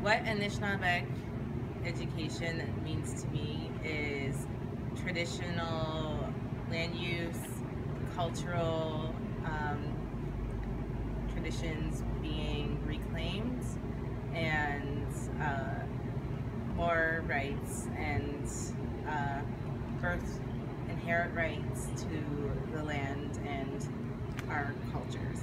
what Anishinaabe education means to me is traditional land use, cultural um, traditions being reclaimed, and uh, more rights and uh, birth inherent rights to the land and our cultures.